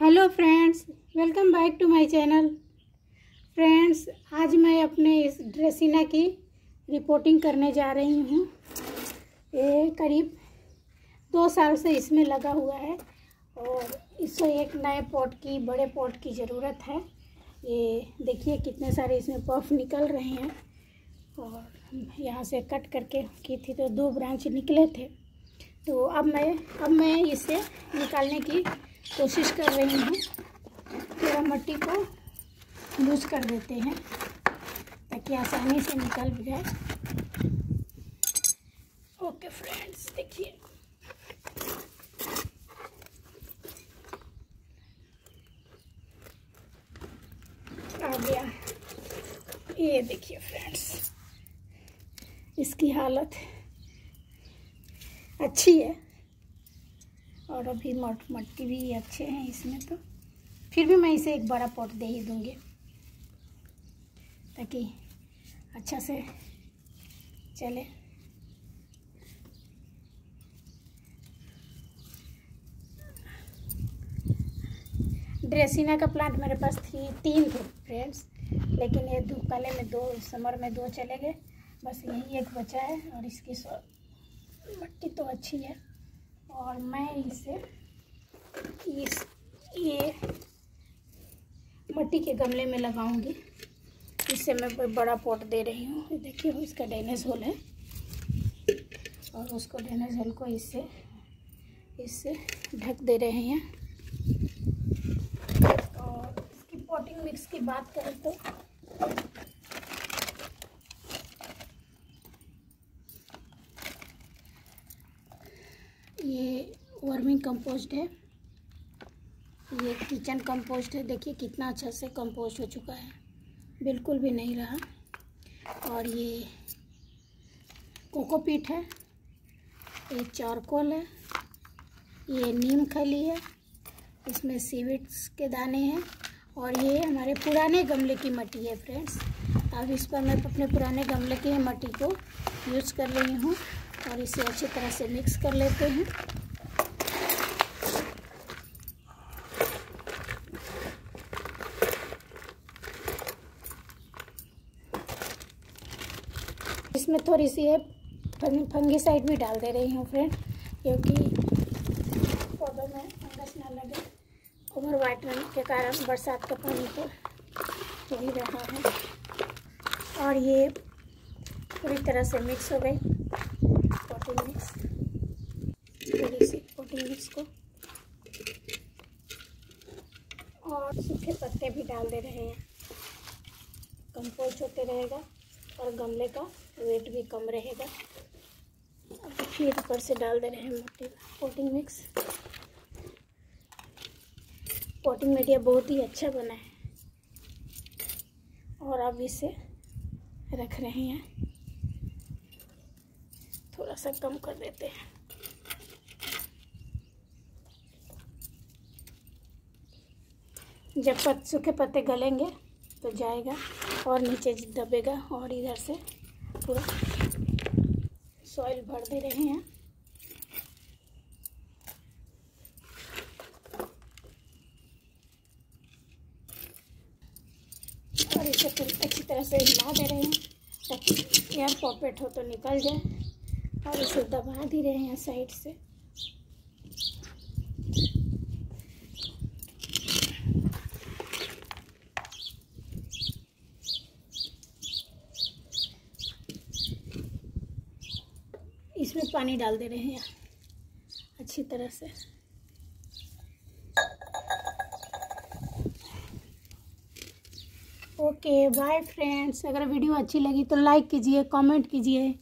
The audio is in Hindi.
Hello friends, welcome back to my channel. Friends, आज मैं अपने इस ड्रेसिना की रिपोर्टिंग करने जा रही हूँ। ये करीब दो साल से इसमें लगा हुआ है और इसको एक नए पॉट की, बड़े पॉट की ज़रूरत है। ये देखिए कितने सारे इसमें पफ निकल रहे हैं और यहाँ से कट करके की थी तो दो ब्रांच निकले थे। तो अब मैं अब मैं इसे निकालने की कोशिश कर रही हूँ थोड़ा मट्टी को लूज कर देते हैं, ताकि आसानी से निकल भी जाए। ओके फ्रेंड्स देखिए। आ गया। ये देखिए फ्रेंड्स इसकी हालत अच्छी है। और अभी मट मट्टी भी अच्छे हैं इसमें तो। फिर भी मैं इसे एक बड़ा पॉट दे ही दूँगी, ताकि अच्छा से चले। ड्रेसिना का प्लांट मेरे पास थी, तीन थे फ्रेंड्स, लेकिन ये धूप काले में दो, समर में दो चले गए। बस यही एक बचा है और इसकी मट्टी तो अच्छी है। और मैं इसे इस ये मट्टी के गमले में लगाऊँगी। इससे मैं बड़ा पॉट दे रही हूँ। देखिए इसका ड्रेनेज होल है। और उसको ड्रेनेज होल को इससे इससे ढक दे रहे हैं। और इसकी पॉटिंग मिक्स की बात करें तो ये वर्मिंग कंपोस्ट है। ये किचन कंपोस्ट है। देखिए कितना अच्छा से कंपोस्ट हो चुका है। बिल्कुल भी नहीं रहा। और ये कोकोपीट है। ये चारकोल है। ये नीम खली है। इसमें सीविट्स के दाने हैं। और ये हमारे पुराने गमले की मट्टी है फ्रेंड्स अब इस पर मैं अपने पुराने गमले की मट्टी को यूज़ कर रही हूँ। और इसे अच्छी तरह से मिक्स कर लेते हैं। इसमें थोड़ी सी है फंगी साइड भी डाल दे रही हूँ फ्रेंड, क्योंकि पौधों में फंगस ना लगे। ओवर वाइटनिंग के कारण बरसात का पानी तो हो ही रहा है। और ये पूरी तरह से मिक्स हो गई। पोटी मिक्स थोड़ी सी पोटी मिक्स को. और सूखे पत्ते भी डाल दे रहे हैं। कंपोस्ट होते रहेगा और गमले का वेट भी कम रहेगा। फिर ऊपर से डाल दे रहे हैं मोटी पोटिंग मिक्स पोटिंग मीडिया बहुत ही अच्छा बना है। और अब इसे रख रहे हैं। थोड़ा सा कम कर देते हैं। जब पत, सूखे पत्ते गलेंगे तो जाएगा और नीचे दबेगा और इधर से पूरा सॉइल भर दे रहे हैं। और इसे अच्छी तरह से हिला दे रहे हैं ताकि एयर पॉकेट हो तो निकल जाए। और इसे दबा भी रहे हैं साइड से। इसमें पानी डाल दे रहे हैं अच्छी तरह से। ओके बाय फ्रेंड्स अगर वीडियो अच्छी लगी तो लाइक कीजिए कमेंट कीजिए।